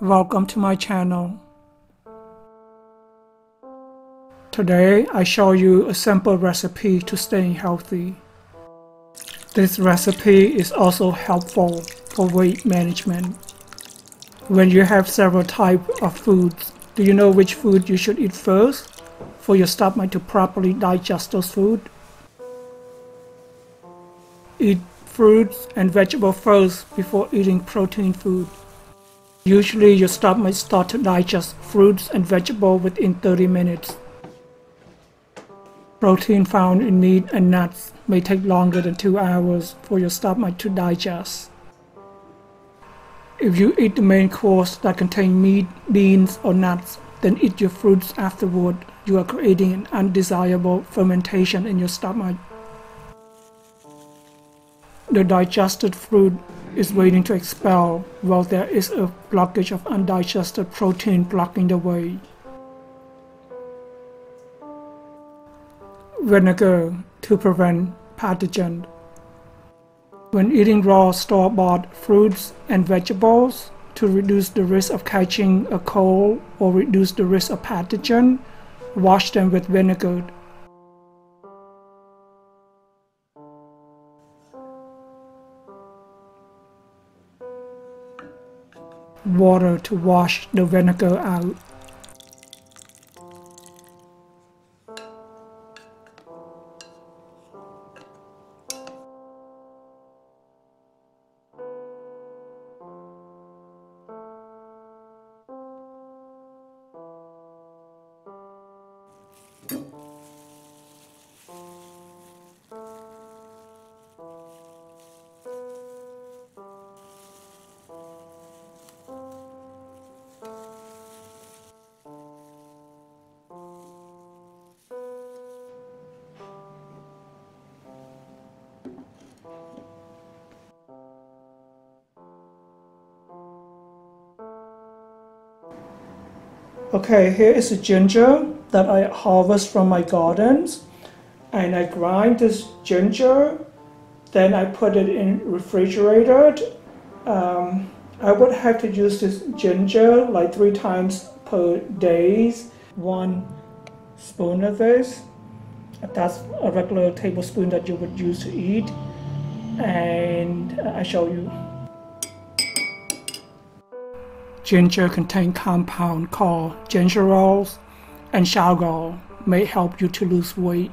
Welcome to my channel. Today I show you a simple recipe to staying healthy. This recipe is also helpful for weight management. When you have several types of foods, do you know which food you should eat first for your stomach to properly digest those food? Eat fruits and vegetables first before eating protein food. Usually your stomach starts to digest fruits and vegetables within 30 minutes. Protein found in meat and nuts may take longer than 2 hours for your stomach to digest. If you eat the main course that contains meat, beans, or nuts, then eat your fruits afterward. You are creating an undesirable fermentation in your stomach. The digested fruit is waiting to expel while there is a blockage of undigested protein blocking the way. Vinegar to prevent pathogen. When eating raw store-bought fruits and vegetables, to reduce the risk of catching a cold or reduce the risk of pathogen, wash them with vinegar water to wash the vinegar out. Okay, here is the ginger that I harvest from my gardens. And I grind this ginger, then I put it in refrigerator. Um, I would have to use this ginger like three times per day. One spoon of this. That's a regular tablespoon that you would use to eat. And I show you. Ginger contains compound called gingerols and xarol may help you to lose weight.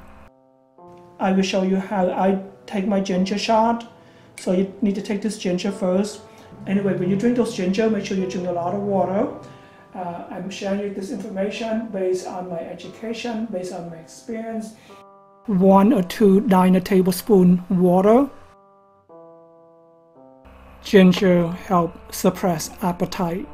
I will show you how I take my ginger shot. So you need to take this ginger first. Anyway, when you drink those ginger, make sure you drink a lot of water. Uh, I'm sharing you this information based on my education, based on my experience. One or two dinner tablespoon water. Ginger help suppress appetite.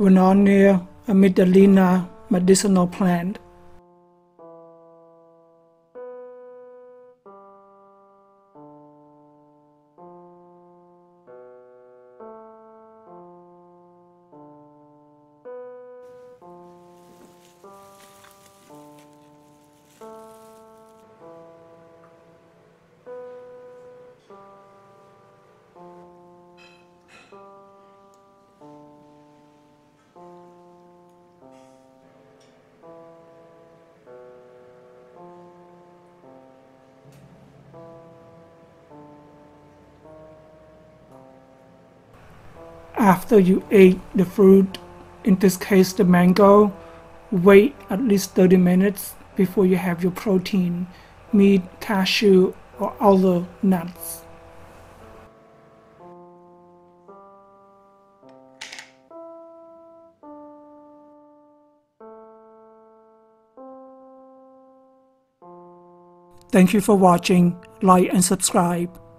Vernonia amygdalina medicinal plant. After you ate the fruit, in this case the mango, wait at least 30 minutes before you have your protein, meat, cashew, or other nuts. Thank you for watching, like and subscribe.